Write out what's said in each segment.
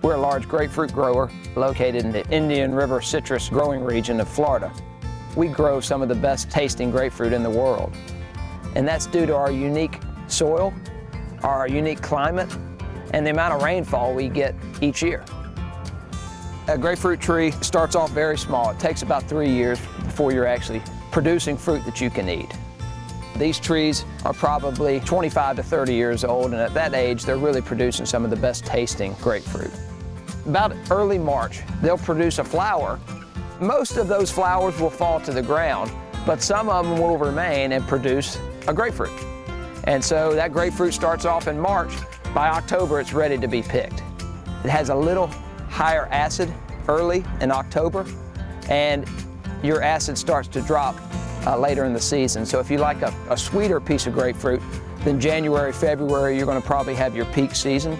We're a large grapefruit grower located in the Indian River citrus growing region of Florida. We grow some of the best tasting grapefruit in the world. And that's due to our unique soil, our unique climate, and the amount of rainfall we get each year. A grapefruit tree starts off very small. It takes about three years before you're actually producing fruit that you can eat. These trees are probably 25 to 30 years old, and at that age, they're really producing some of the best tasting grapefruit. About early March, they'll produce a flower. Most of those flowers will fall to the ground, but some of them will remain and produce a grapefruit. And so that grapefruit starts off in March. By October, it's ready to be picked. It has a little higher acid early in October, and your acid starts to drop uh, later in the season. So if you like a, a sweeter piece of grapefruit, then January, February, you're going to probably have your peak season.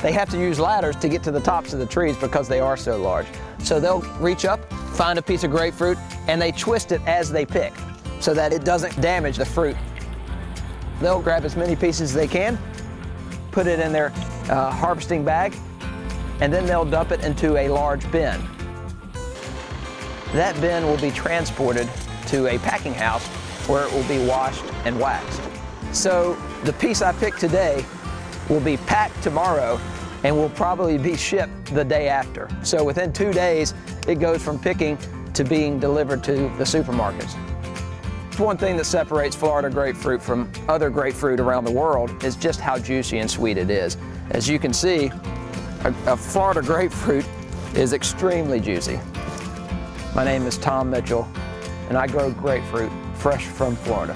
They have to use ladders to get to the tops of the trees because they are so large. So they'll reach up, find a piece of grapefruit, and they twist it as they pick so that it doesn't damage the fruit. They'll grab as many pieces as they can, put it in their uh, harvesting bag, and then they'll dump it into a large bin. That bin will be transported to a packing house where it will be washed and waxed. So the piece I picked today will be packed tomorrow and will probably be shipped the day after. So within two days, it goes from picking to being delivered to the supermarkets. One thing that separates Florida grapefruit from other grapefruit around the world is just how juicy and sweet it is. As you can see, a, a Florida grapefruit is extremely juicy. My name is Tom Mitchell, and I grow grapefruit fresh from Florida.